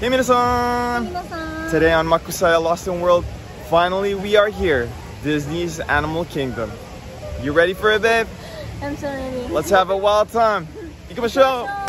Hey Minasan! Hey Today on Makusaya Lost in World, finally we are here, Disney's Animal Kingdom. You ready for it, babe? I'm so ready. Let's have a wild time. Ikimashou!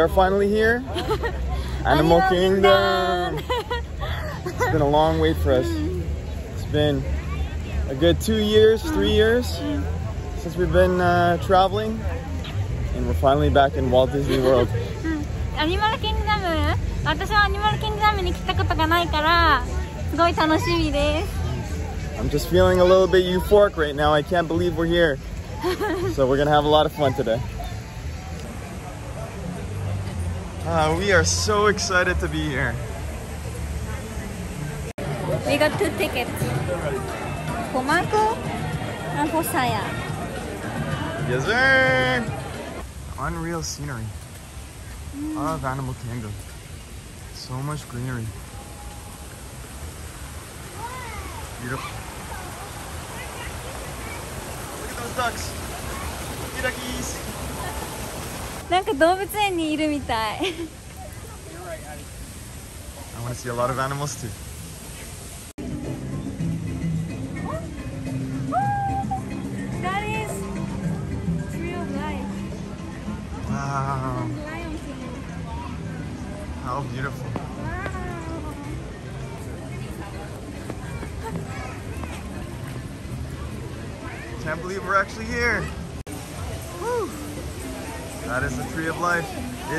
are finally here. Animal Animal Kingdom. Kingdom. It's been a long wait for us. It's been a good two years, three years since we've been uh, traveling, and we're finally back in Walt Disney World. アニマルキングダム私はアニマルキングダムに来たことがないからすごい楽しみです I'm just feeling a little bit euphoric right now. I can't believe we're here. so we're gonna have a lot of fun today. Uh, we are so excited to be here. We got two tickets for Marco and for Saya Yes, sir. Unreal scenery of Animal Kingdom. So much greenery. Beautiful. Look at those ducks. Duckies. なんか動物園にいるみたい I want to see a lot of animals too.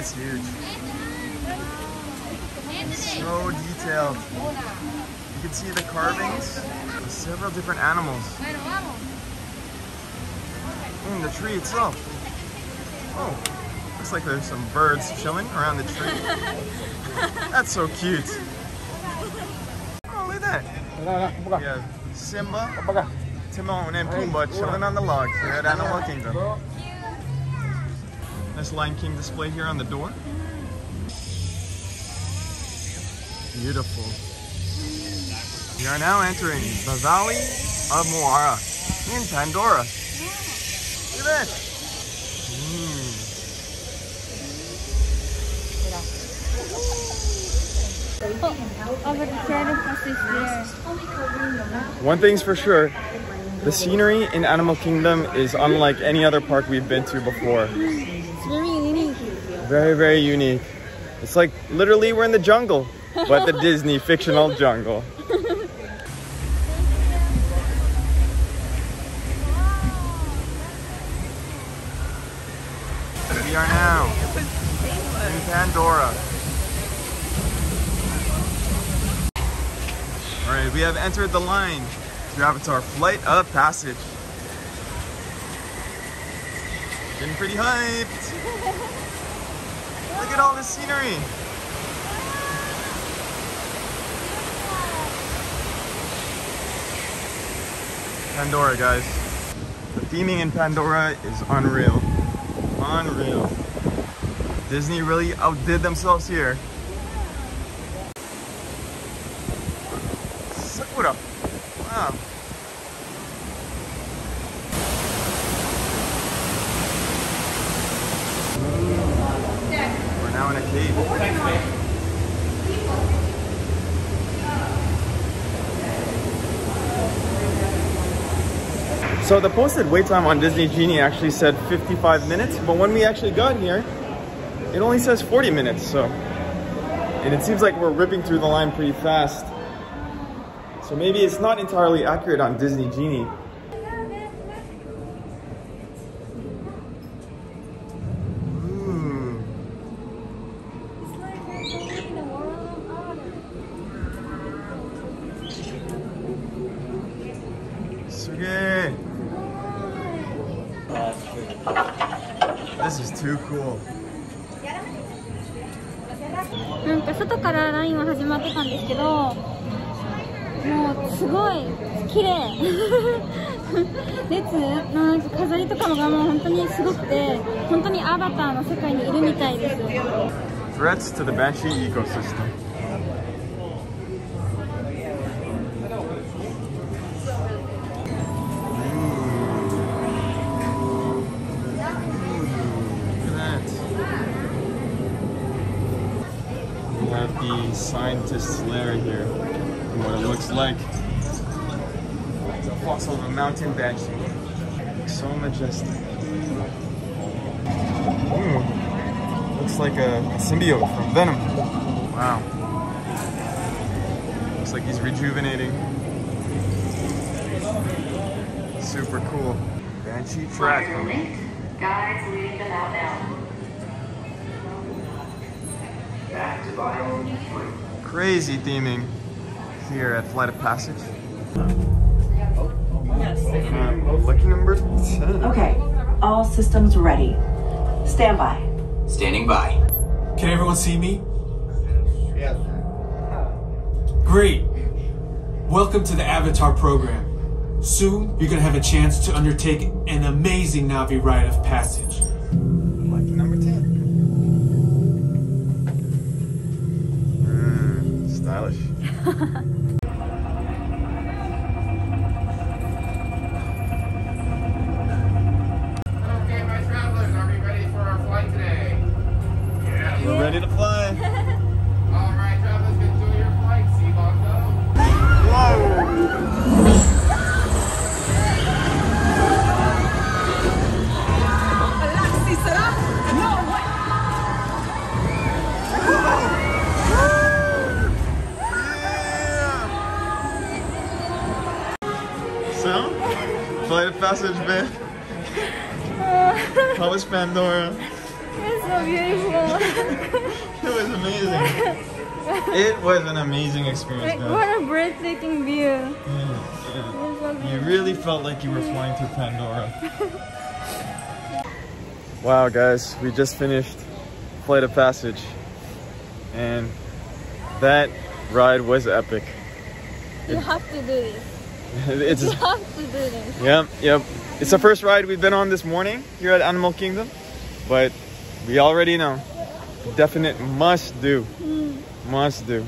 It's huge. So detailed. You can see the carvings of several different animals. And the tree itself. Oh, looks like there's some birds chilling around the tree. That's so cute. Oh, look at that. Have Simba, Timon, and Pumbaa chilling on the log here at Animal Kingdom. Nice Lion King display here on the door. Beautiful. We are now entering the Valley of Mo'ara in Pandora. Look at that. Mm. Oh, there One thing's for sure, the scenery in Animal Kingdom is unlike any other park we've been to before. It's very Very, very unique. It's like literally we're in the jungle, but the Disney fictional jungle. We are now in Pandora. All right, we have entered the line to Avatar Flight of Passage. Getting pretty hyped. Look at all the scenery. Pandora, guys. The theming in Pandora is unreal. Unreal. Disney really outdid themselves here. Sakura. Wow. So the posted wait time on Disney Genie actually said 55 minutes, but when we actually got here, it only says 40 minutes, so. And it seems like we're ripping through the line pretty fast. So maybe it's not entirely accurate on Disney Genie. Threats to the Banshee ecosystem. Have the scientist's lair here, and what it looks like. It's a fossil of a mountain banshee. So majestic. Ooh. Looks like a, a symbiote from Venom. Wow. Looks like he's rejuvenating. Super cool. Banshee track. Link. Guides leading them out now. Back to biology three. Crazy theming here at Flight of Passage. Um, lucky number 10. Okay, all systems ready. Stand by. Standing by. Can everyone see me? Yes. Great. Welcome to the Avatar program. Soon, you're going to have a chance to undertake an amazing Navi rite of passage. Passage, babe. How was Pandora? It's so beautiful It was amazing. It was an amazing experience, like, guys. what a breathtaking view Yeah, yeah. You really felt like you were flying through Pandora. wow, guys, we just finished Flight of Passage, and that ride was epic. you have to do this It's you have to do this yep, yep. It's the first ride we've been on this morning here at Animal Kingdom, but we already know definite must do, must do.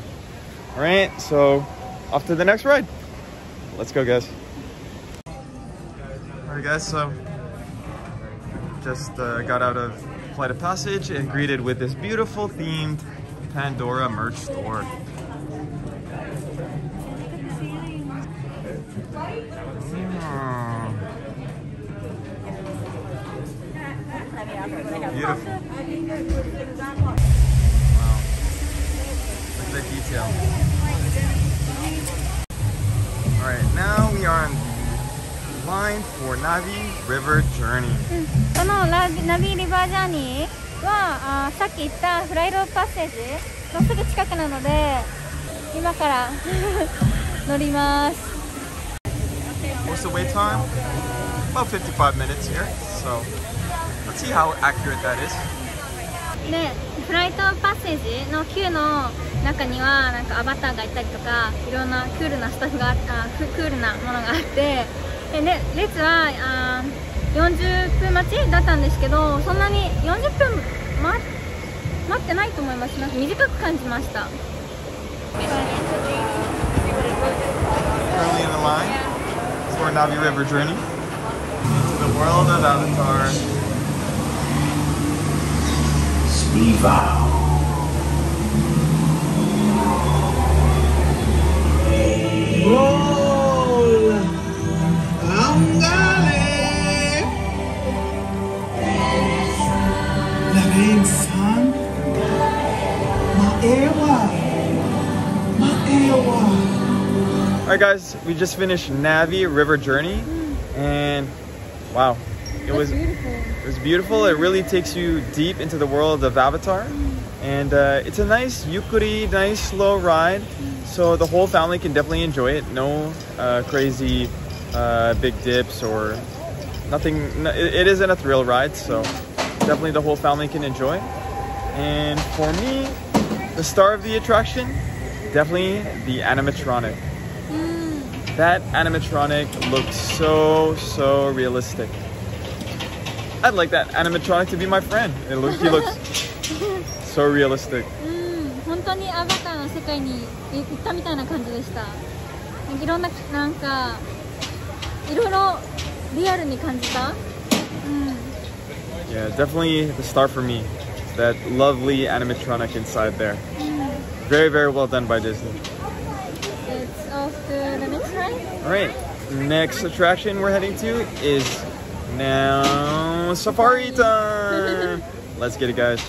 All right, so off to the next ride. Let's go, guys. All right, guys. So just uh, got out of Flight of Passage and greeted with this beautiful themed Pandora merch store. Beautiful. Wow. Look at the detail. Alright, now we are on the line for Navi River Journey. そのラナビリバージャーニーはあーさっき言ったフライローパッセージのすぐ近くなので今から乗ります What's the wait time? About 55 minutes here. So let's see how accurate that is. でフライトパッセージの Q の中にはなんかアバターがいたりとかいろんなクールなスタッフがああククールなものがあってでで列はあー40分待ちだったんですけどそんなに40分待待ってないと思いますなんか短く感じました Currently in the line for Navi River Journey to the world of Avatar. Levi. All right guys, we just finished Navi River Journey and wow, it was it was beautiful. It really takes you deep into the world of Avatar, and uh, it's a nice yukuri, nice slow ride, so the whole family can definitely enjoy it. No uh, crazy uh, big dips or nothing. no- It, it isn't a thrill ride, so definitely the whole family can enjoy. And for me, the star of the attraction, definitely the animatronic. That animatronic looks so, so realistic. I'd like that animatronic to be my friend. It looks, he looks so realistic. うん本当にアバターの世界に行ったみたいな感じでしたなんかいろんななんかいろいろリアルに感じたうん Yeah, definitely the star for me. That lovely animatronic inside there. Very, very well done by Disney. It's off to the next ride All right, next attraction we're heading to is now Safari time. Let's get it, guys.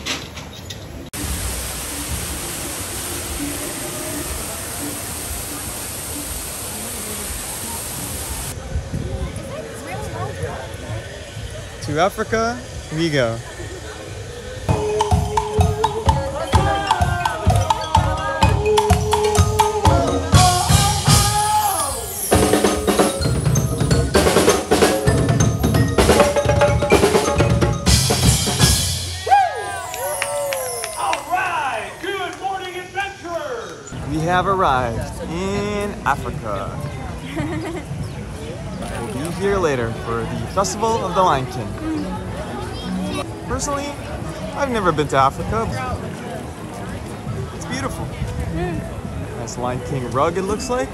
To Africa, we go. Have arrived in Africa. we'll be here later for the Festival of the Lion King. Personally, I've never been to Africa. It's beautiful. Nice Lion King rug, it looks like.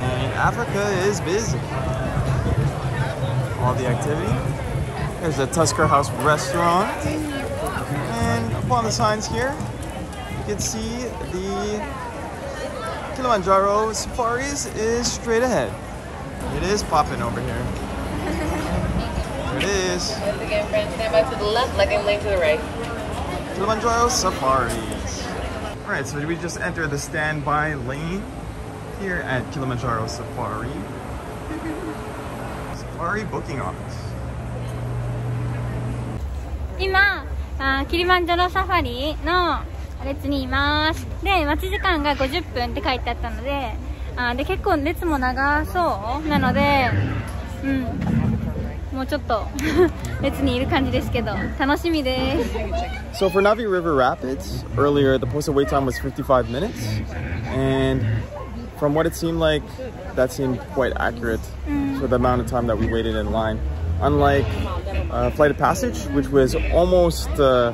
And Africa is busy. All the activity. There's a Tusker House restaurant. And up on the signs here, you can see the Kilimanjaro Safaris is straight ahead. It is popping over here. There it is. Once again, friends, stand by to the left, leg and lane to the right. Kilimanjaro Safaris. Alright, so we just entered the standby lane here at Kilimanjaro Safari. Safari booking office. 今あーキリマンジャロサファリの 列にいますで待ち時間が50分って書いてあったのであーで結構列も長そうなのでうんもうちょっと列にいる感じですけど楽しみです So for Navi River Rapids, earlier the posted wait time was 55 minutes, and from what it seemed like, that seemed quite accurate for the amount of time that we waited in line. Unlike uh, Flight of Passage, which was almost uh,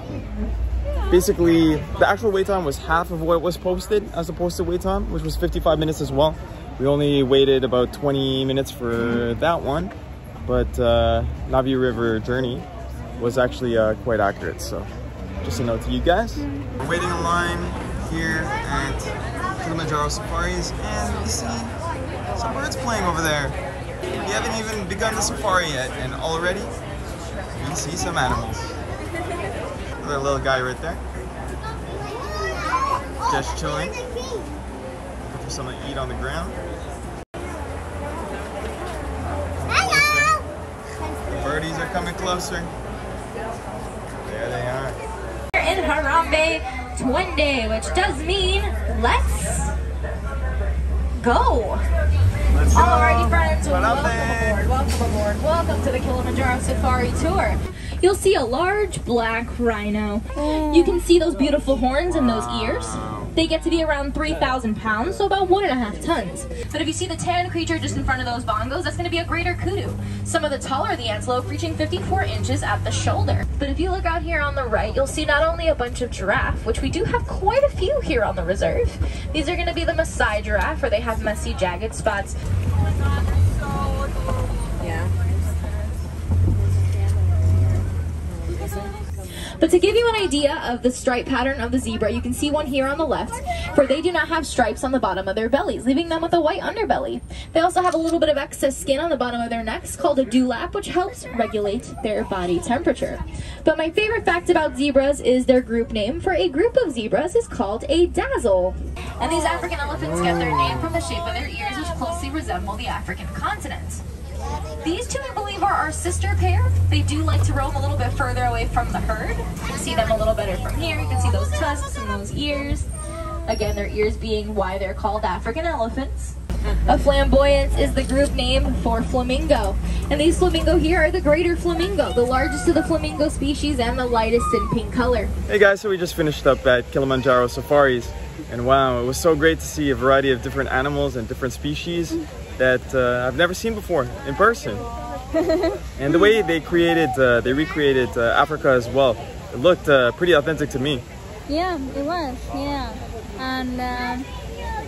basically the actual wait time was half of what was posted as the posted wait time, which was 55 minutes as well. We only waited about 20 minutes for that one, but uh, Navi River Journey was actually uh, quite accurate. So just a note to you guys. We're waiting in line here at Kilimanjaro Safaris, and we see some birds playing over there. We haven't even begun the safari yet, and already we see some animals. Another little guy right there. Just chilling. Looking for something to eat on the ground. The birdies are coming closer. There they are. We're in Harambe Twende, which does mean let's go. Let's go. Alrighty, friends, welcome aboard, welcome aboard, welcome to the Kilimanjaro Safari Tour. You'll see a large black rhino. You can see those beautiful horns and those ears. They get to be around 3,000 pounds, so about one and a half tons. But if you see the tan creature just in front of those bongos, that's going to be a greater kudu. Some of the taller the antelope, reaching 54 inches at the shoulder. But if you look out here on the right, you'll see not only a bunch of giraffe, which we do have quite a few here on the reserve. These are going to be the Maasai giraffe, where they have messy, jagged spots. But to give you an idea of the stripe pattern of the zebra, you can see one here on the left, for they do not have stripes on the bottom of their bellies, leaving them with a white underbelly. They also have a little bit of excess skin on the bottom of their necks called a dewlap, which helps regulate their body temperature. But my favorite fact about zebras is their group name, for a group of zebras is called a dazzle. And these African elephants get their name from the shape of their ears, which closely resemble the African continent. These two, I believe, are our sister pair. They do like to roam a little bit further away from the herd. You can see them a little better from here. You can see those tusks and those ears. Again, their ears being why they're called African elephants. A flamboyant is the group name for flamingo. And these flamingo here are the greater flamingo, the largest of the flamingo species and the lightest in pink color. Hey guys, so we just finished up at Kilimanjaro Safaris. And wow, it was so great to see a variety of different animals and different species that uh, I've never seen before in person. and the way they created, uh, they recreated uh, Africa as well, it looked uh, pretty authentic to me. Yeah, it was. Yeah. And, uh,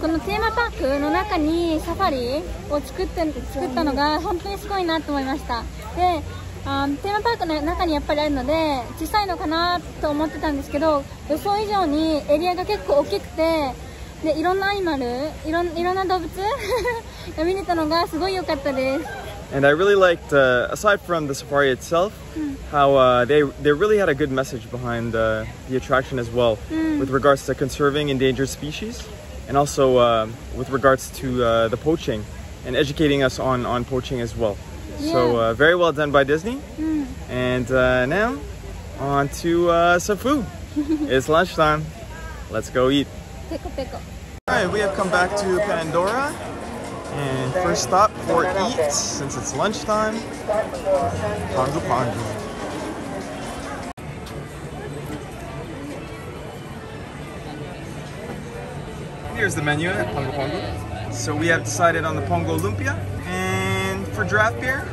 このテーマパークの中にサファリを作って作ったのが本当にすごいなと思いましたであーテーマパークの中にやっぱりあるので小さいのかなと思ってたんですけど予想以上にエリアが結構大きくてでいろんなアニマルいろんいろんな動物が見れたのがすごい良かったです And I really liked, uh, aside from the safari itself, how uh, they they really had a good message behind uh, the attraction as well, with regards to conserving endangered species, and also uh, with regards to uh, the poaching and educating us on on poaching as well. So Yeah. uh, very well done by Disney. And uh, now on to uh, some food. it's lunchtime. Let's go eat. Pickle, pickle. Alright, we have come back to Pandora. And first stop for Eat, since it's lunchtime. Pongu pongu. Here's the menu at Pongu Pongu. So we have decided on the Pongu Lumpia. And for draft beer,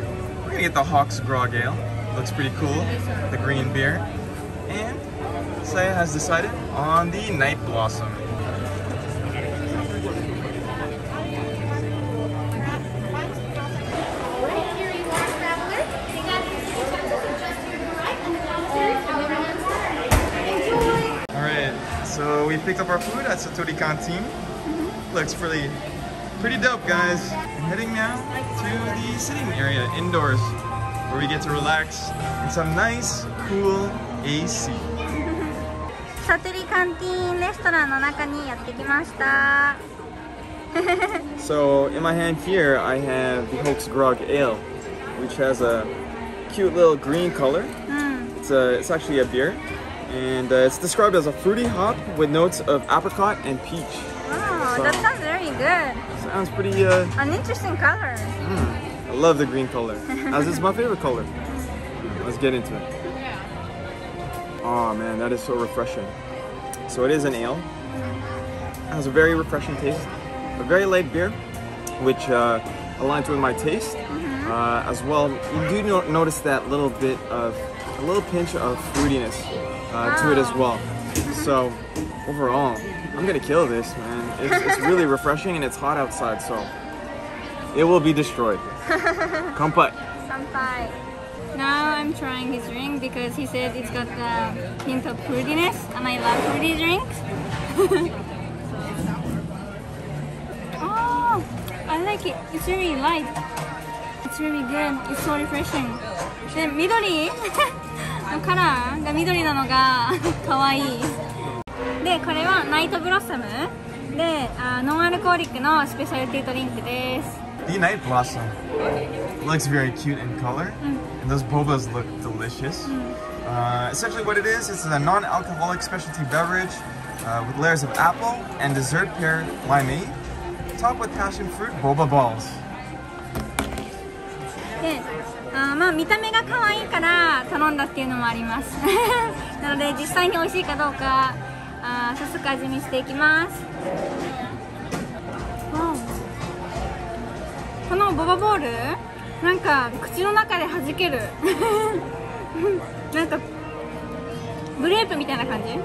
we're gonna get the Hawks Grog Ale. Looks pretty cool, the green beer. And Saya has decided on the Night Blossom. picked up our food at Satu'li Canteen. Looks pretty, pretty dope, guys. I'm heading now to the sitting area indoors where we get to relax in some nice, cool AC. so in my hand here, I have the Hoaxgrog Ale, which has a cute little green color. It's a, it's actually a beer and uh, it's described as a fruity hop with notes of apricot and peach. Oh, that sounds very good Sounds pretty. Uh, an interesting color I love the green color, as is my favorite color. Let's get into it. Oh man, that is so refreshing. So it is an ale. It has a very refreshing taste, a very light beer, which uh, aligns with my taste. Uh, as well, you do no- notice that little bit of, a little pinch of fruitiness uh, to it as well. So overall, I'm gonna kill this, man. It's, it's really refreshing and it's hot outside, so it will be destroyed. Kampai. Sampai. Now I'm trying his drink because he said it's got a hint of fruitiness and I love fruity drinks. oh, I like it. It's really light. It's really good. It's so refreshing. で、緑 のカラーが緑なのが可愛いで、これはナイトブロッサムであノンアルコーリックのスペシャルティードリンクです。 The night blossom looks very cute in color, and those bobas look delicious. Uh, essentially, what it is, it's a non-alcoholic specialty beverage uh, with layers of apple and dessert pear limeade, topped with passion fruit boba balls. で あまあ見た目が可愛いから頼んだっていうのもあります。なので実際に美味しいかどうかあ早速味見していきます。このボバボールなんか口の中で弾ける。なんかグレープみたいな感じ。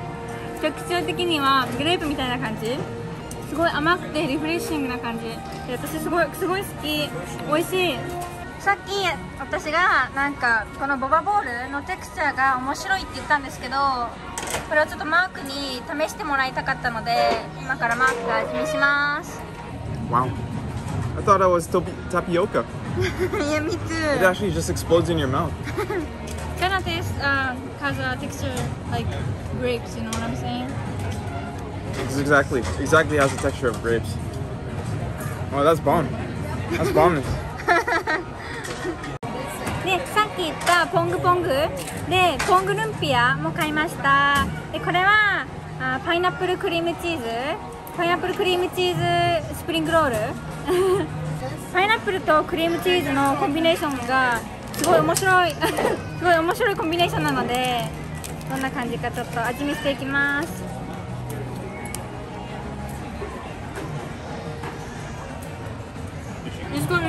特徴的にはグレープみたいな感じ。すごい甘くてリフレッシングな感じ。で私すごいすごい好き。美味しい。さっき私がなんかこのボバボールのテクスチャーが面白いって言ったんですけどこれをちょっとマークに試してもらいたかったので今からマークが味見します Wow. I thought it was tapioca. yeah me It too actually just explodes in your mouth. kind of taste uh, has a texture like grapes you know what I'm saying It's exactly, exactly has the texture of grapes. Oh, that's bomb. That's bombness. でさっき言ったポングポング。でポングルンピアも買いました。でこれはあパイナップルクリームチーズ。パイナップルクリームチーズスプリングロール。パイナップルとクリームチーズのコンビネーションがすごい面白い。すごい面白いコンビネーションなのでどんな感じかちょっと味見していきます。It's got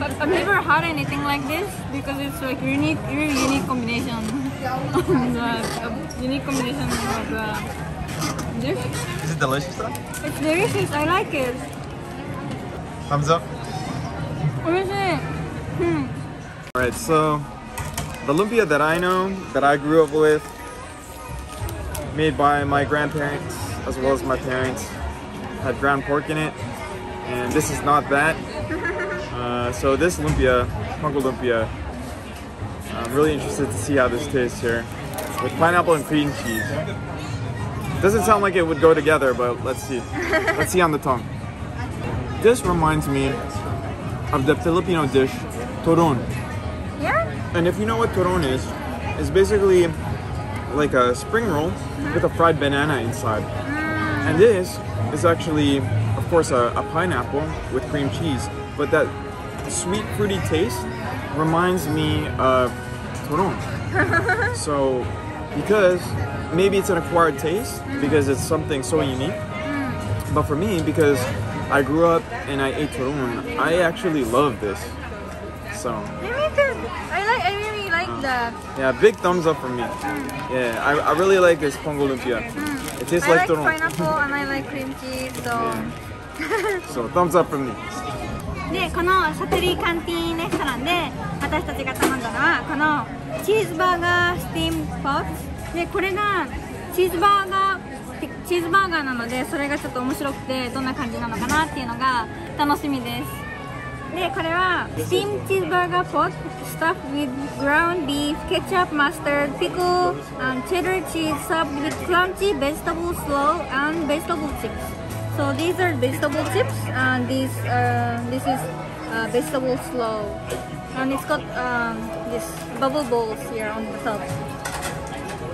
But I've never had anything like this because it's like unique, really unique combination. the, unique combination of uh, the dish. Is it delicious though? It's delicious. I like it. Thumbs up. Hmm. All right, so the lumpia that I know, that I grew up with, made by my grandparents as well as my parents, had ground pork in it, and this is not that. Uh, so this lumpia, Pongu lumpia, I'm really interested to see how this tastes here with pineapple and cream cheese. Doesn't sound like it would go together, but let's see. let's see on the tongue. This reminds me of the Filipino dish turon. Yeah? And if you know what turon is, it's basically like a spring roll with a fried banana inside. And this is actually, of course, a, a pineapple with cream cheese, but that sweet, fruity taste reminds me of turon. so, because maybe it's an acquired taste because it's something so unique, mm. but for me, because I grew up and I ate turon, I actually love this. So. I like. I really like uh, the. Yeah, big thumbs up from me. Mm. Yeah, I, I really like this Pongu Lumpia. Mm. It tastes I like like turon. pineapple and I like cream cheese. So. So thumbs up from me. でこのサテリーカンティーンレストランで私たちが頼んだのはこのチーズバーガースティームポッツ。でこれがチーズバーガーチーズバーガーなのでそれがちょっと面白くてどんな感じなのかなっていうのが楽しみです。でこれはスティームチーズバーガーポッツ stuffed with ground beef ketchup mustard pickle and cheddar cheese served with crunchy vegetable slaw and vegetable chips. So these are vegetable chips and this uh, this is uh, vegetable slaw and it's got um, this bubble balls here on the top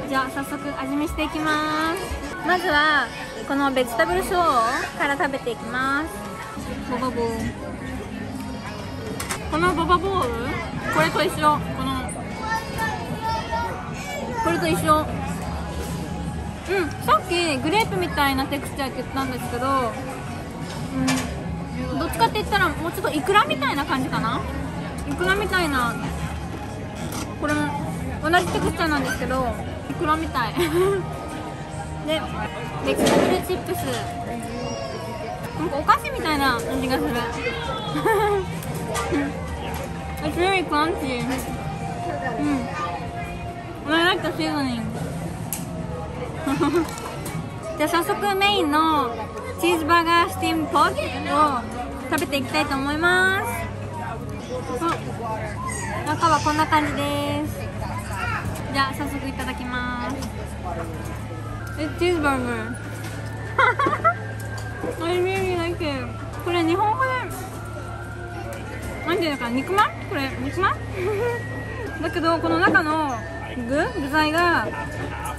じゃあ早速味見していきますまずはこのベジタブルショーから食べていきますボバボーこのボバボールこれと一緒このこれと一緒うん、さっきグレープみたいなテクスチャーって言ったんですけど、うん、どっちかって言ったらもうちょっとイクラみたいな感じかな？イクラみたいなこれも同じテクスチャーなんですけどイクラみたい。でベジタブルチップス。なんかお菓子みたいな味がする。It's very crunchy うん。I like the seasoning じゃあ早速メインのチーズバーガースティームポットを食べていきたいと思います。中はこんな感じです。じゃあ早速いただきます。えチーズバーガー。I really like it これ日本語で。なんていうのか肉まん？これ肉まん？だけどこの中の具？具材が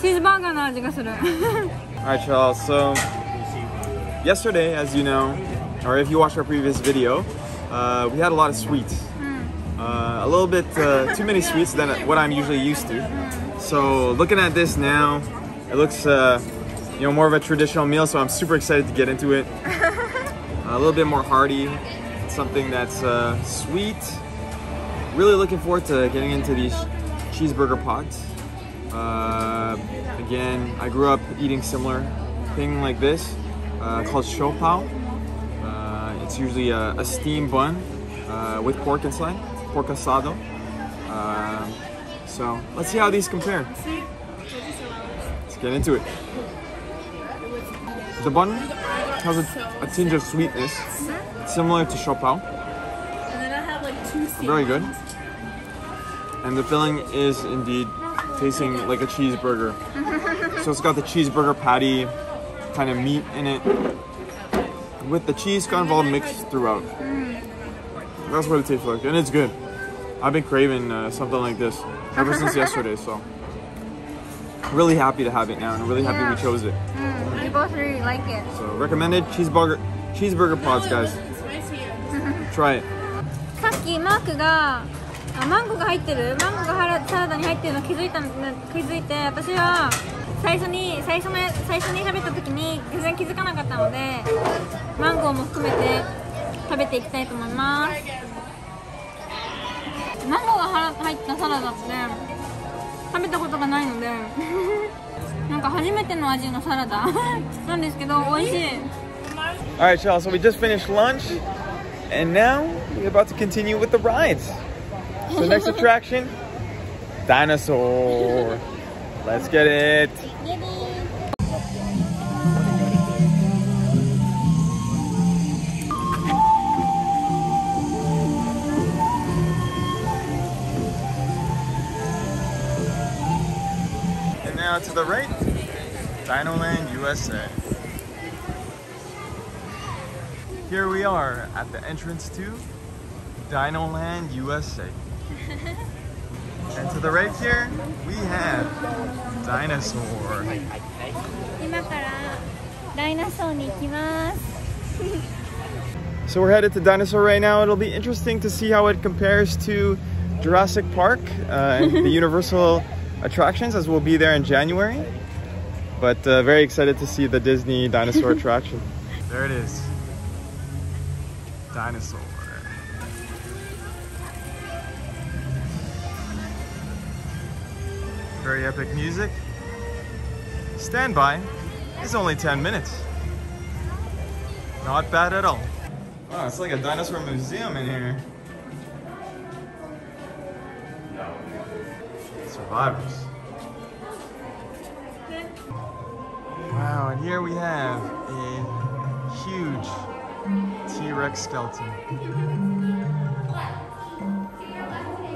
チーズバーガーの味がする Alright, y'all. So, yesterday, as you know, or if you watched our previous video, uh, we had a lot of sweets. Uh, a little bit uh, too many sweets than what I'm usually used to. So, looking at this now, it looks, uh, you know, more of a traditional meal. So I'm super excited to get into it. a little bit more hearty, something that's uh, sweet. Really looking forward to getting into these cheeseburger pots. Uh, again, I grew up eating similar thing like this uh, called siopao. Uh, it's usually a, a steamed bun uh, with pork inside, pork asado. Um, so let's see how these compare. Let's get into it. The bun has a, a tinge of sweetness, similar to Chopin. And then I have like two Very good. And the filling is indeed tasting like a cheeseburger. so it's got the cheeseburger patty kind of meat in it with the cheese kind of all mixed throughout. That's what it tastes like, and it's good. I've been craving uh, something like this ever since yesterday, so really happy to have it now, and really happy Yeah. we chose it. Mm, we both really like it. So recommended cheeseburger cheeseburger pods, guys. Try it. あマンゴーが入ってる？マンゴーがラサラダに入ってるの気づいた気づいて私は最初に最初の最初に喋った時に全然気づかなかったのでマンゴーも含めて食べていきたいと思いますマンゴーが入ったサラダって食べたことがないので なんか初めての味のサラダ なんですけど美味しい All right, y'all. So we just finished lunch, and now we're about to continue with the rides. So next attraction, dinosaur. Let's get it. And now to the right, Dinoland USA. Here we are at the entrance to Dinoland USA. and to the right here, we have Dinosaur. 今からダイナソーに行きます So we're headed to Dinosaur right now. It'll be interesting to see how it compares to Jurassic Park uh, and the Universal attractions as we'll be there in January. But uh, very excited to see the Disney dinosaur attraction. There it is. Dinosaur. Very epic music. Standby is only 10 minutes. Not bad at all. Wow, it's like a dinosaur museum in here. Survivors. Wow, and here we have a huge T-Rex skeleton.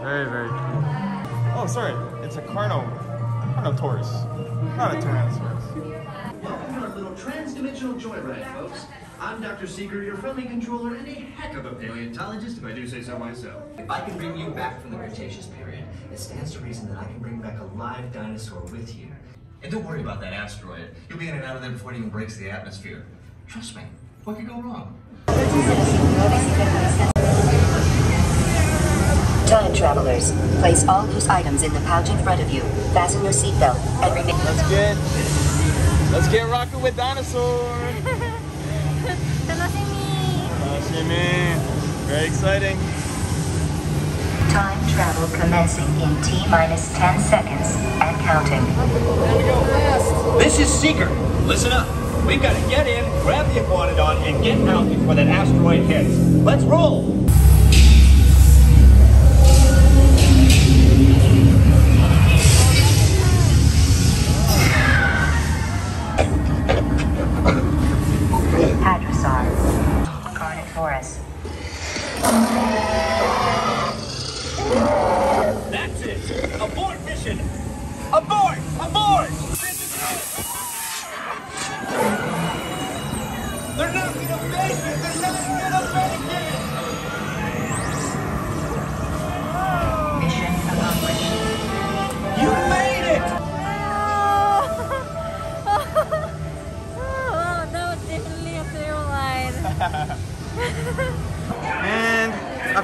Very, very cool. Oh, sorry, it's a Carno, Carnotaurus, not a Tyrannosaurus. Welcome to our little trans-dimensional joyride, folks. I'm Dr. Seeker, your friendly controller, and a heck of a paleontologist, if I do say so myself. If I can bring you back from the Cretaceous period, it stands to reason that I can bring back a live dinosaur with you. And don't worry about that asteroid. You'll be in and out of there before it even breaks the atmosphere. Trust me, what could go wrong? Time travelers, place all loose items in the pouch in front of you. Fasten your seatbelt and remain. Let's get, let's get rocking with Dinosaur. Very exciting. Time travel commencing in T minus 10 seconds and counting. This is Seeker. Listen up. We've got to get in, grab the Iguanodon, and get out before that asteroid hits. Let's roll!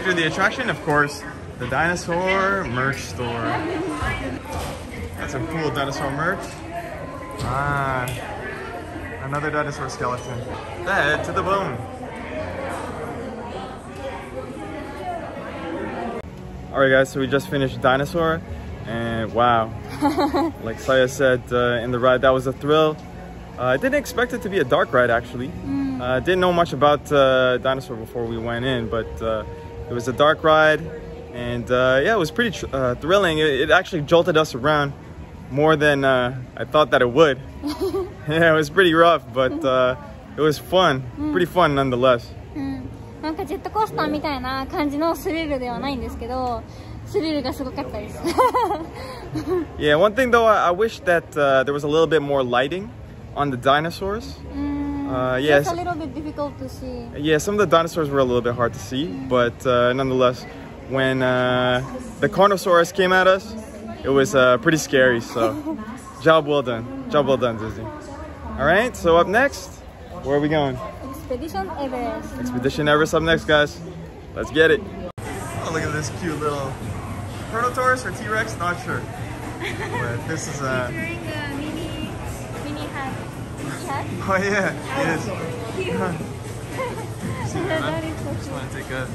After the attraction, of course, the dinosaur merch store. That's some cool dinosaur merch. Ah, another dinosaur skeleton. The head to the bone. All right, guys, so we just finished dinosaur, and wow, like Saya said uh, in the ride, that was a thrill. Uh, I didn't expect it to be a dark ride, actually. Mm, Uh, didn't know much about uh, dinosaur before we went in, but uh, it was a dark ride, and uh, yeah, it was pretty tr- uh, thrilling. It, it actually jolted us around more than uh, I thought that it would. yeah, it was pretty rough, but uh, it was fun. Pretty fun nonetheless. うん、なんかジェットコースターみたいな感じのスリルではないんですけどスリルがすごかったです Yeah, one thing though, I, I wish that uh, there was a little bit more lighting on the dinosaurs. うん Uh, yes. Just a little bit difficult to see Yeah, some of the dinosaurs were a little bit hard to see, but uh, nonetheless, when uh, the Carnotaurus came at us, it was uh, pretty scary. So, job well done. Job well done, Disney. All right, so up next, where are we going? Expedition Everest Expedition Everest up next, guys. Let's get it. Oh, look at this cute little Prototaurus or T-Rex, not sure. But this is a. hat Oh yeah, it is. See that? that is Just want to take a.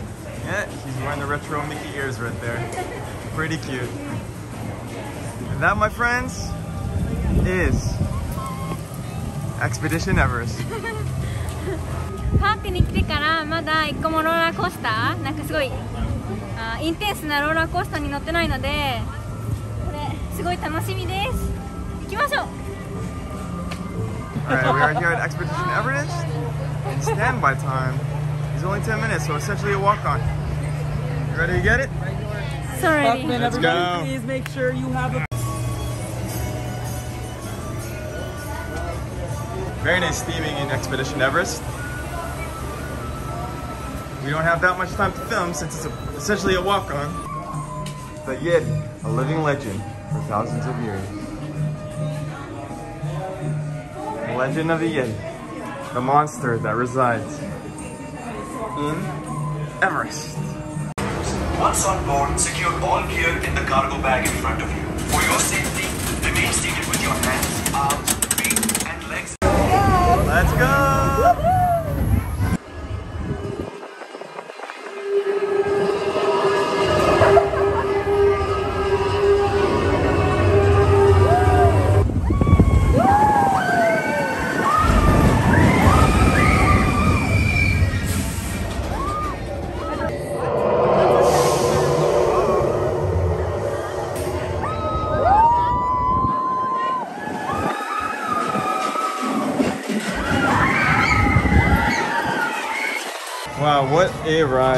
Yeah, he's wearing the retro Mickey ears right there. Pretty cute. And that, my friends, is Expedition Everest. パークに来てからまだ一個もローラーコースターなんかすごいあインテンスなローラーコースターに乗ってないのでこれすごい楽しみです行きましょう Alright, we are here at Expedition Everest. And standby time is only 10 minutes, so essentially a walk on. You ready to get it? Sorry Let's go. Please make sure you have a Very nice theming in Expedition Everest. We don't have that much time to film since it's a, essentially a walk-on. The Yeti, a living legend for thousands of years. Legend of the the monster that resides in Everest. Once on board, secure all gear in the cargo bag in front of you. For your safety, remain seated with your hands, arms, feet, and legs. Let's go!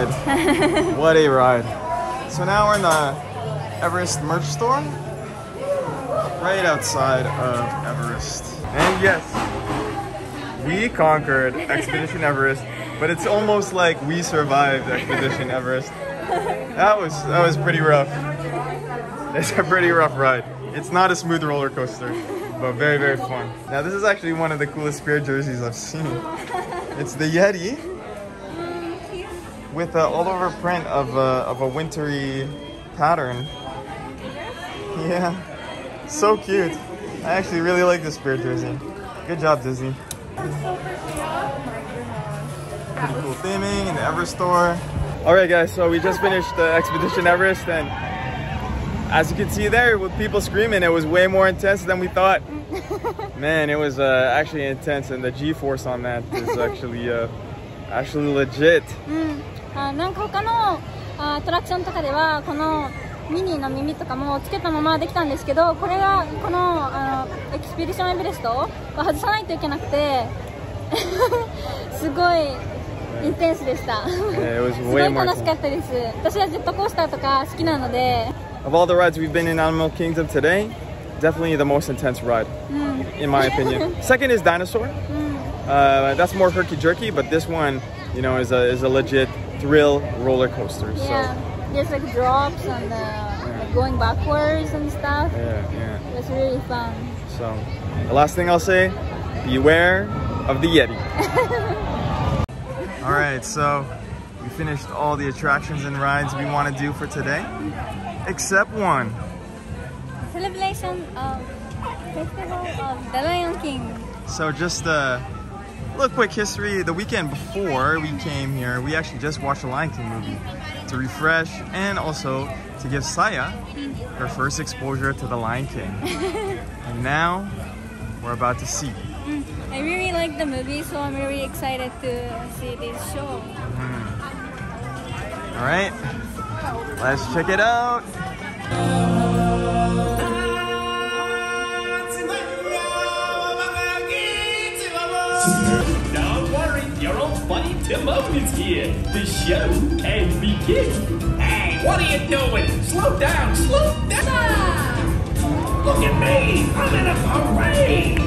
Ride. what a ride. So now we're in the Everest merch store. Right outside of Everest. And yes, we conquered Expedition Everest, but it's almost like we survived Expedition Everest. That was that was pretty rough. It's a pretty rough ride. It's not a smooth roller coaster, but very, very fun. Now this is actually one of the coolest spirit jerseys I've seen. It's the Yeti with an all over print of a, of a wintry pattern. Yeah, so cute. I actually really like this spirit jersey. Good job, Disney. Pretty cool theming in the Everest store. All right, guys, so we just finished the Expedition Everest, and as you can see there, with people screaming, it was way more intense than we thought. Man, it was uh, actually intense, and the G-force on that is actually uh, actually legit. うんあなんか他のあアトラクションとかではこのミニーの耳とかもつけたままできたんですけどこれがこのあのエクスペディションエベレストは外さないといけなくてすごいインテンスでした。すごい楽しかったです。私はジェットコースターとか好きなので、Of all the rides we've been in Animal Kingdom today, definitely the most intense ride, うん、in my opinion. Second is Dinosaur. うん、Uh, that's more herky jerky, but this one, you know, is a, is a legit thrill roller coaster. So, yeah, there's like drops and uh, like going backwards and stuff. yeah, yeah. It was really fun. So, the last thing I'll say beware of the Yeti. all right, so we finished all the attractions and rides we want to do for today, except one. Celebration of Festival of the Lion King. So just a little quick history. The weekend before we came here, we actually just watched the Lion King movie to refresh and also to give Saya her first exposure to the Lion King. and now we're about to see. Mm, I really like the movie, so I'm really excited to see this show. Mm-hmm. All right, let's check it out. Old buddy Timon is here. The show can begin. Hey, what are you doing? Slow down, slow down! Look at me, I'm in a parade!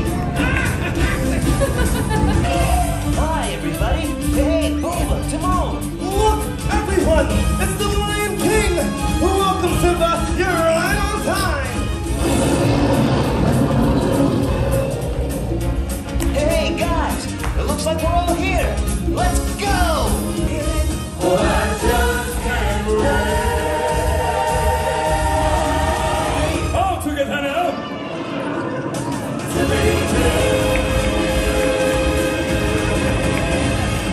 Hi, everybody. Hey, Pumbaa, Timon. Look, everyone! It's the Lion King! Welcome to the You're Right on Time! Hey, guys. It looks like we're all here. Let's go! All together now!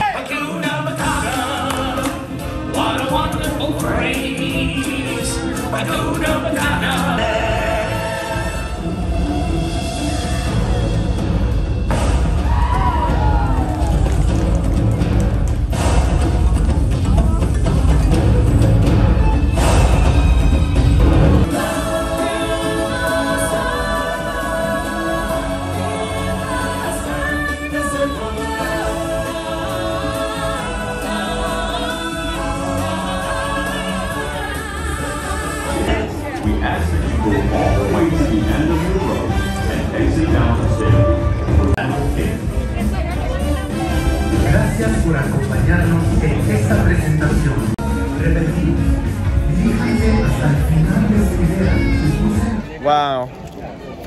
Hakuna Matata,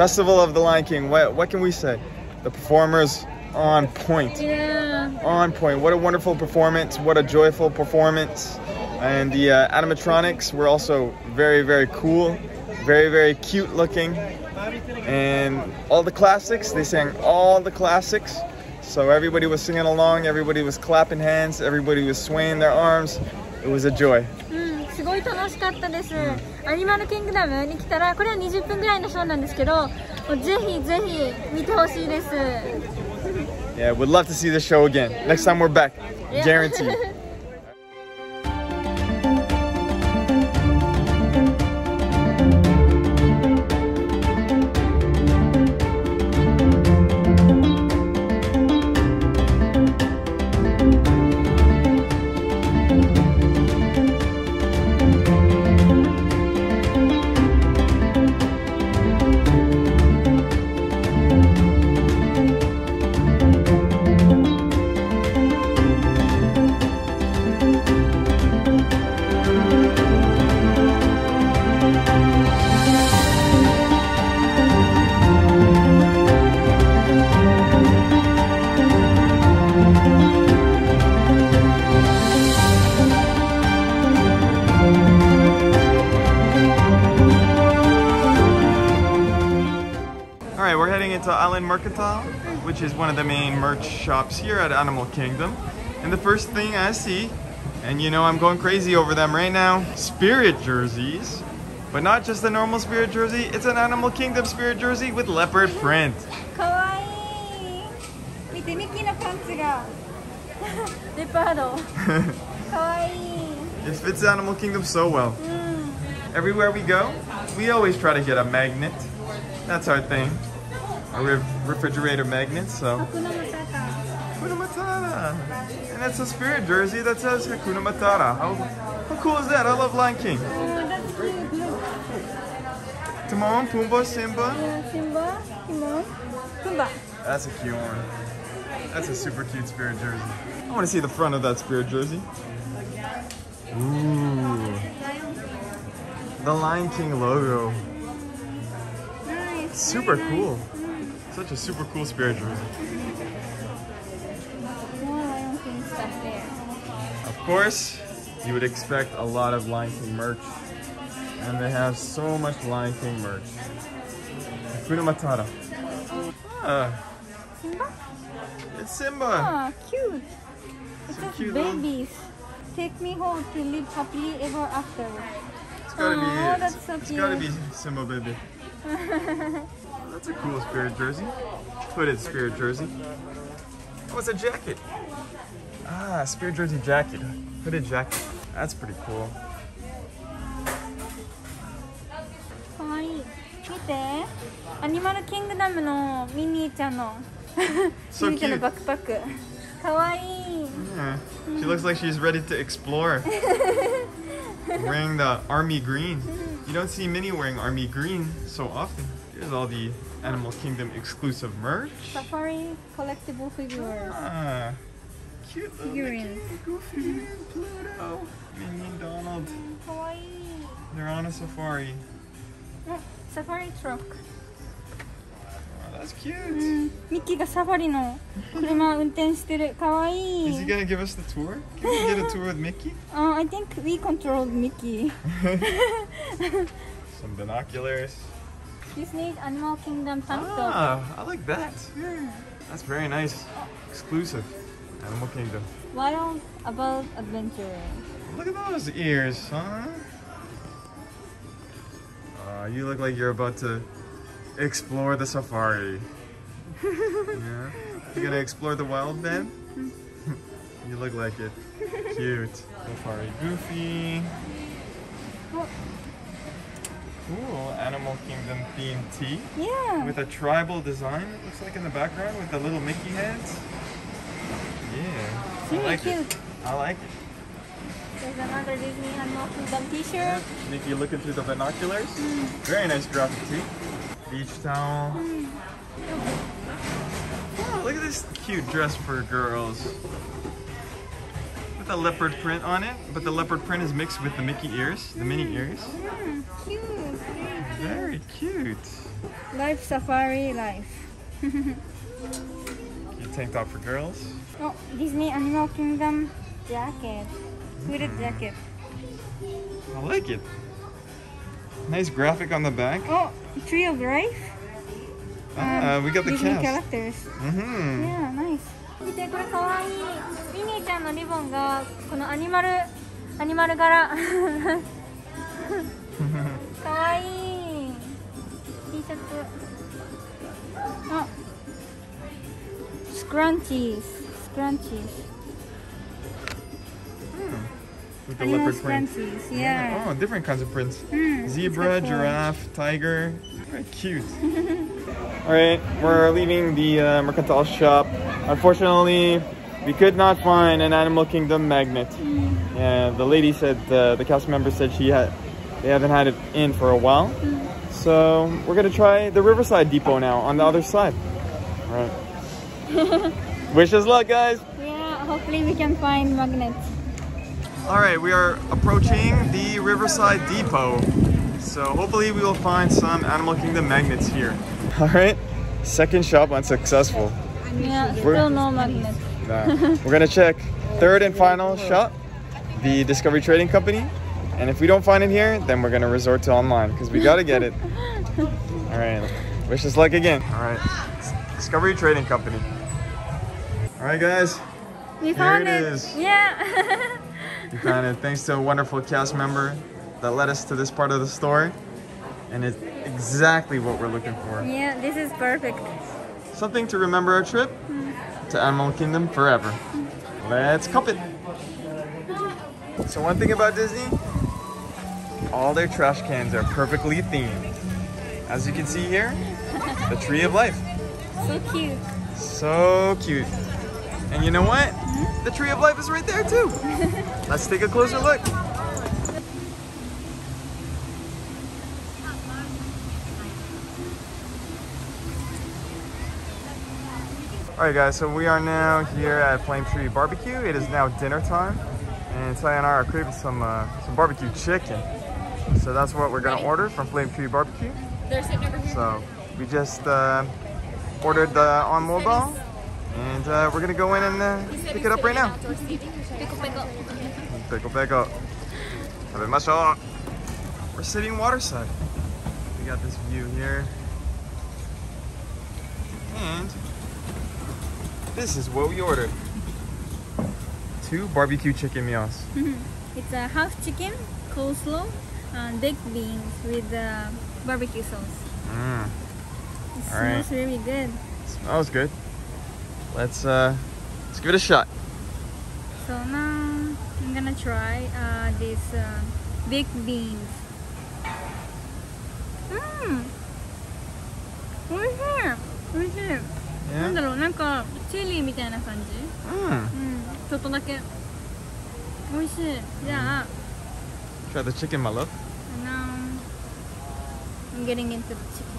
Festival of the Lion King. What, what can we say? The performers on point. Yeah. On point. What a wonderful performance. What a joyful performance. And the uh, animatronics were also very, very cool. Very, very cute looking. And all the classics, they sang all the classics. So everybody was singing along, everybody was clapping hands, everybody was swaying their arms. It was a joy. い楽しかったです。アニマルキングダムに来たら、これは20分ぐらいのショーなんですけど、ぜひぜひ見てほしいです。Yeah, would love to see this show again. Next time we're back. Yeah. Guaranteed. Island Mercantile, which is one of the main merch shops here at Animal Kingdom. And the first thing I see, and you know I'm going crazy over them right now, Spirit jerseys. But not just the normal Spirit jersey, it's an Animal Kingdom Spirit jersey with leopard print. it fits Animal Kingdom so well. Mm. Everywhere we go, we always try to get a magnet. That's our thing. A re- refrigerator magnet, so. hakuna matata. Hakuna Matata. And it's a spirit jersey that says Hakuna Matata. How, how cool is that? I love Lion King. Oh, Look. Timon, Pumbaa, Simba. Yeah, Simba, Timon, Pumbaa. That's a cute one. That's a super cute spirit jersey. I want to see the front of that spirit jersey. Ooh. The Lion King logo. Nice. Super cool. Such a super cool spirit jersey. More Lion King stuff there. Of course, you would expect a lot of Lion King merch. And they have so much Lion King merch. Hakuna Matata. Ah, Simba? it's Simba. Ah, cute. It's just cute little- babies. Take me home to live happily ever after. It's gotta Aw, be. that's It's, so it's gotta be. Simba, baby. That's a cool Spirit jersey. hooded Spirit jersey. Oh, it's a jacket. Ah, Spirit jersey jacket. Hooded jacket. That's pretty cool. so cute. Yeah. She looks like she's ready to explore. wearing the army green. You don't see Minnie wearing army green so often. Here's all the Animal Kingdom exclusive merch. サファリコレクティブルフィギュア Ah, cute little Figurines. Mickey, Goofy, and Pluto, Minnie and Donald. かわいい They're on a safari. あサファリトラック Oh, that's cute. うんミッキーがサファリの車運転してるかわいい Is he gonna give us the tour? Can we get a tour with Mickey? Uh, I think we controlled Mickey. Some binoculars. Disney Animal Kingdom tank top. Ah, I like that. That's very nice. Exclusive. Animal Kingdom. Wild about adventure. Look at those ears, huh? Uh, you look like you're about to explore the safari. yeah? You gonna explore the wild, Ben? you look like it. Cute. Safari Goofy. Cool. Animal Kingdom themed tee. Yeah. With a tribal design, it looks like in the background with the little Mickey heads. Yeah. I Really like it. cute. I like it. There's another Disney Animal Kingdom t-shirt. Mickey looking through the binoculars. Mm. Very nice graphic tee. Beach towel. Oh, look at this cute dress for girls. With a leopard print on it, but the leopard print is mixed with the Mickey ears, the mini ears. Mm, cute. Very cute. Life Safari Life. Cute tank top for girls. oh, Disney Animal Kingdom jacket. Hooded jacket. I like it. Nice graphic on the back. Oh, Tree of Life. Ah, we got the Disney cast. characters. Mm-hmm. Yeah, nice. 見てこれかわいい。ミニーちゃんのリボンがこのアニマルアニマル柄。かわいい。T シャツ。あ、スクランチーズ。スクランチーズ。With the leopard print. scrunchies, yeah. Oh, different kinds of prints. Mm, Zebra, giraffe, tiger. Very cute. All right, we're leaving the uh, mercantile shop. Unfortunately, we could not find an Animal Kingdom magnet. Yeah, the lady said uh, the cast member said she had they haven't had it in for a while. So we're gonna try the Riverside Depot now on the other side. All right. Wish us luck, guys. Yeah, hopefully we can find magnets. All right, we are approaching the Riverside Depot. So hopefully we will find some Animal Kingdom magnets here. All right, second shop unsuccessful. Yeah, We're- still no magnets. Nah. We're gonna check third and final shop, the Discovery Trading Company. And if we don't find it here, then we're gonna resort to online because we gotta get it. All right, wish us luck again. All right, Discovery Trading Company. All right, guys, We found it it. is. Yeah. we found it thanks to a wonderful cast member that led us to this part of the store. And it's exactly what we're looking for. yeah, this is perfect. Something to remember our trip hmm. to Animal Kingdom forever. Let's cup it. So one thing about Disney, all their trash cans are perfectly themed. As you can see here, the Tree of Life. So cute. So cute. And you know what? Hmm? The Tree of Life is right there too. Let's take a closer look. Alright guys, so we are now here at Flame Tree Barbecue. It is now dinner time. And Ty and I are craving some uh, some barbecue chicken. So that's what we're gonna order from Flame Tree Barbecue. They're sitting over here. So we just uh, ordered the on mobile, and uh, we're gonna go in and uh, pick it up right now. Pickle, pickle. pick up. Tabemashou. We're sitting waterside. We got this view here, and this is what we ordered. Two barbecue chicken meals. It's a half chicken, coleslaw, and baked beans with uh, barbecue sauce. Mm. It All smells right. really good. It smells good. Let's uh, let's give it a shot. So now I'm gonna try uh, this uh, baked beans. Mmm. Right here. Right here. おいしい、なんだろうなんかチェリーみたいな感じうんうんちょっとだけおいしいじゃあ Try the chicken, my love. now I'm getting into the chicken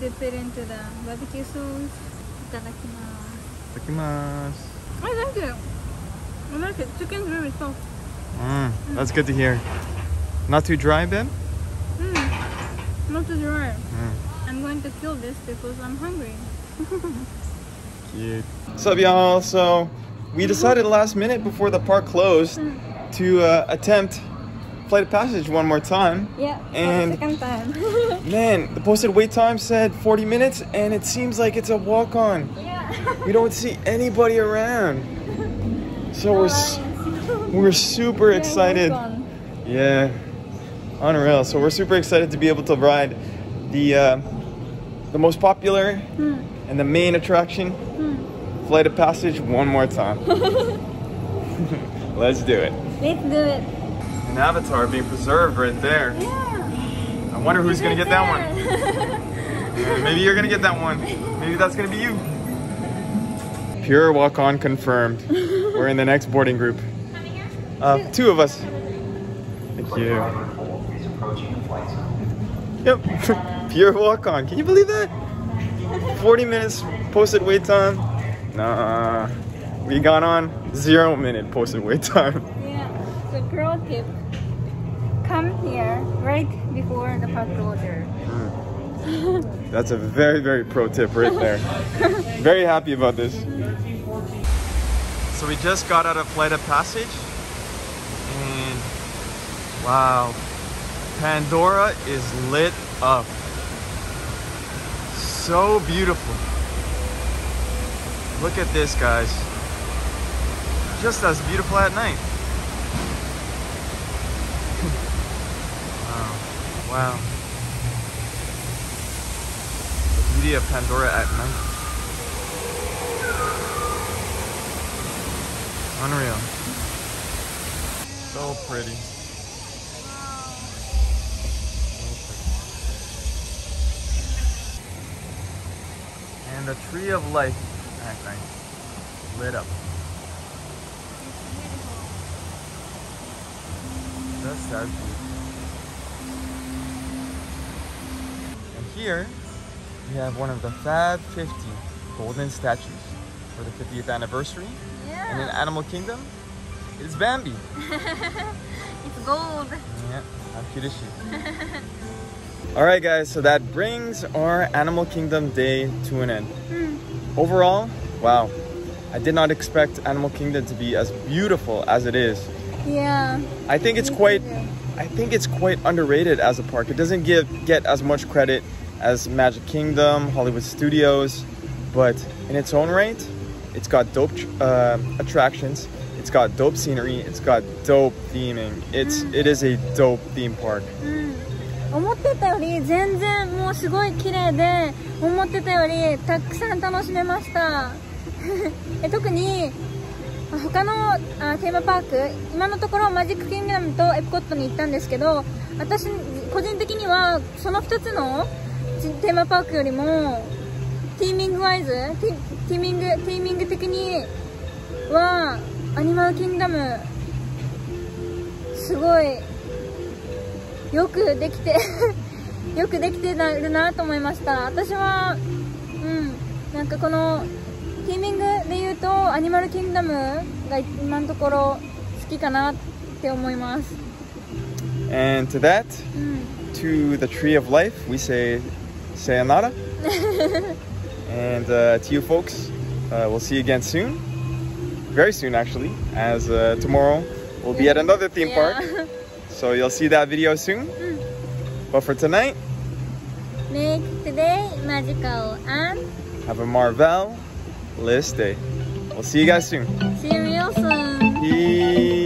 dip it into the barbecue sauce いただきますいただきます。 I like it I like it chicken's really soft Mm, that's good to hear. Not too dry, Ben? Mm, not too dry. Mm. I'm going to kill this because I'm hungry. Cute. What's up, y'all? So, we decided last minute before the park closed to uh, attempt Flight of Passage one more time. Yeah, And- second time. Man, the posted wait time said 40 minutes, and it seems like it's a walk on. yeah. We don't see anybody around. So, we're, s- we're super excited. Yeah, unreal. So we're super excited to be able to ride the uh, the most popular and the main attraction, Flight of Passage, one more time. Let's do it. Let's do it. An avatar being preserved right there. Yeah. I wonder who's gonna get that one. Maybe you're gonna get that one. Maybe that's gonna be you. Pure walk on confirmed. We're in the next boarding group. Uh, two of us. Thank you. Yep. Pure walk on. Can you believe that? 40 minutes posted wait time. Nah. We got on zero minute posted wait time. Yeah. So pro tip. Come here right before the park closure. Mm. That's a very, very pro tip right there. very happy about this. So we just got out of Flight of Passage. And wow, Pandora is lit up. So beautiful. Look at this, guys. Just as beautiful at night. wow. Wow. The beauty of Pandora at night. Unreal. So pretty. The tree of life. Lit up. Just as beautiful. And here we have one of the Fab 50 golden statues for the 50th anniversary. And in Animal Kingdom, it's Bambi. it's gold. Yeah, how cute is she? All right, guys, so that brings our Animal Kingdom day to an end. Hmm. Overall, wow, I did not expect Animal Kingdom to be as beautiful as it is. Yeah. I think it's quite, I think it's quite underrated as a park. It doesn't give get as much credit as Magic Kingdom, Hollywood Studios, but in its own right, it's got dope uh, attractions. It's got dope scenery. It's got dope theming. It's hmm. it is a dope theme park. Hmm. 思ってたより全然もうすごい綺麗で思ってたよりたくさん楽しめました。え特に他のあテーマパーク今のところマジックキングダムとエプコットに行ったんですけど私個人的にはその2つのテーマパークよりもティーミングワイズティティーミングティーミング的にはアニマルキングダムすごいよくできてよくできてるなと思いました私はうんなんかこのティーミングで言うとアニマルキングダムが今のところ好きかなって思います And to that, to the tree of life, we say sayonara. and uh, to you folks, uh, we'll see you again soon. Very soon, actually, as uh, tomorrow we'll be at another theme park. So you'll see that video soon. Hmm. But for tonight, Make today magical and have a marvelous day. We'll see you guys soon. see you real soon Peace.